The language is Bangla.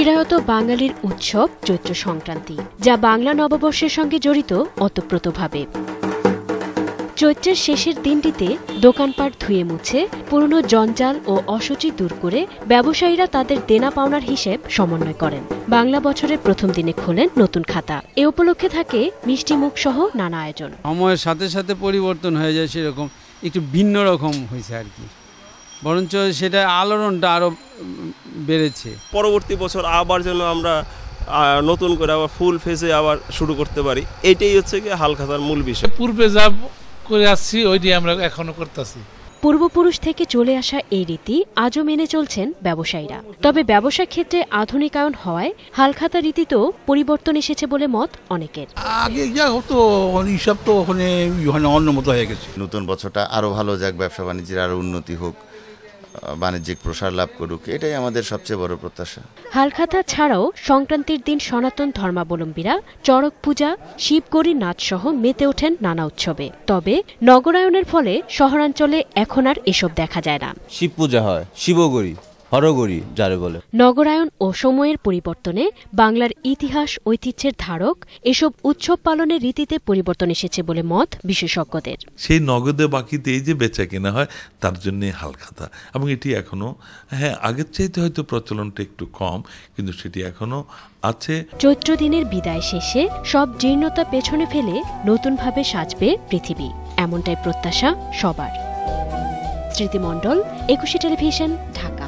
চিরায়ত বাঙালির উৎসব চৈত্র সংক্রান্তি, যা বাংলা নববর্ষের সঙ্গে জড়িত অতপ্রতভাবে চৈত্রের শেষের দিনটিতে দোকানপাট ধুয়ে মুছে, পুরনো জঞ্জাল ও অসুচি দূর করে ব্যবসায়ীরা তাদের দেনা পাওনার হিসেব সমন্বয় করেন। বাংলা বছরের প্রথম দিনে খোলেন নতুন খাতা। এ উপলক্ষে থাকে মিষ্টি মুখ সহ নানা আয়োজন। সময়ের সাথে সাথে পরিবর্তন হয়ে যায় সেরকম, একটু ভিন্ন রকম হয়েছে আর কি। বরঞ্চ সেটা আলোড়নটা আরও বেড়েছে। পরবর্তী বছর আবার যেন আমরা নতুন করে আবার ফুল ফেজে আবার শুরু করতে পারি এটাই হচ্ছে কি হালখাতার মূল বিষয়। পূর্বে যা করে আসছি ওইটি আমরা এখনও করতেছি। পূর্বপুরুষ থেকে চলে আসা এই রীতি আজও মেনে চলছেন ব্যবসায়ীরা। তবে ব্যবসা ক্ষেত্রে আধুনিকায়ন হওয়ায় হালখাতা রীতিতেও পরিবর্তন এসেছে বলে মত অনেকের। আগে যা হতো হিসাব তো ওখানে অন্য মতো হয়ে গেছে। নতুন বছরটা আরও ভালো যাক ব্যবসা বাণিজ্যের আরও উন্নতি হোক। বাণিজ্যিক প্রসার লাভ করুক এটাই আমাদের সবচেয়ে বড় প্রত্যাশা। হালখাতা ছাড়াও সংক্রান্তির দিন সনাতন ধর্মাবলম্বীরা চড়ক পূজা শিবগড়ি নাচ সহ মেতে ওঠেন নানা উৎসবে। তবে নগরায়নের ফলে শহরাঞ্চলে এখন আর এসব দেখা যায় না। শিব পূজা হয় শিবগরি হরগরি যারে বলে। নগরায়ন ও সময়ের পরিবর্তনে বাংলার ইতিহাস ঐতিহ্যের ধারক এসব উৎসব পালনের রীতিতে পরিবর্তন এসেছে বলে মত বিশেষজ্ঞদের। সেই নগদে বাকিতে এই যে বেচা কেনা হয় তার জন্যে হালখাতা এবং এটি এখনও হ্যাঁ আগের চাইতে হয়তো প্রচলনটা একটু কম কিন্তু সেটি এখনও আছে। চৈত্র দিনের বিদায় শেষে সব জীর্ণতা পেছনে ফেলে নতুনভাবে সাজবে পৃথিবী। এমনটাই প্রত্যাশা সবার। স্মৃতিমণ্ডল একুশে টেলিভিশন ঢাকা।